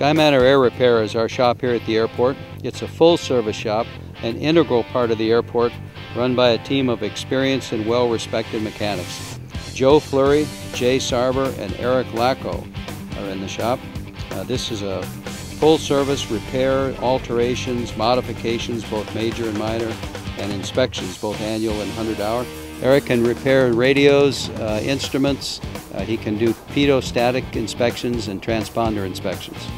Sky Manor Air Repair is our shop here at the airport. It's a full service shop, an integral part of the airport, run by a team of experienced and well respected mechanics. Joe Fleury, Jay Sarber, and Eric Lacko are in the shop. Uh, this is a full service repair, alterations, modifications, both major and minor, and inspections, both annual and 100 hour. Eric can repair radios, uh, instruments, uh, he can do pitot-static inspections and transponder inspections.